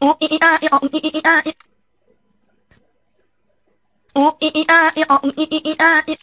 โออีอาอีอองอีอีอาอีโออีอาอีอองอีอีอาอี